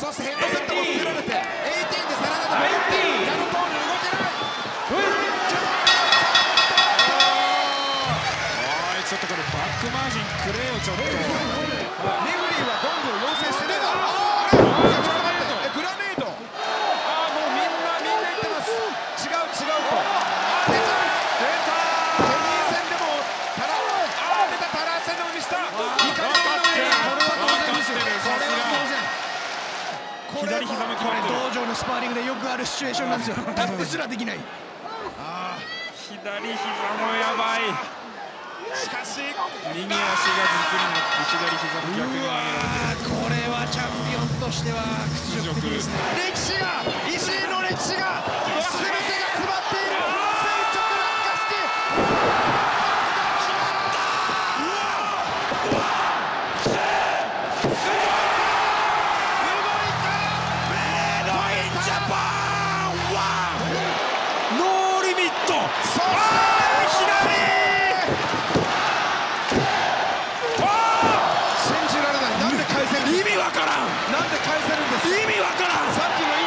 そしてヘッドセットも捨てられて18でサラダでヤノポール動けない。ちょっとこれバックマージンくれよちょっとレフリーはゴングを要請してるあれちょっと待ってえグラネードあーもうみんなみんな言ってます違う違うとあー出た出たケニー戦でもタラあー出たタラー戦でも見せた2回目の上にこれは当然ですよ左膝も決まれてる道場のスパーリングでよくあるシチュエーションなんですよ。タップすらできない。左膝もやばい。しかし。右足が軸になって左膝も逆に曲げこれはチャンピオンとしては屈辱的ですね。歴史が返せるんです意味わからん。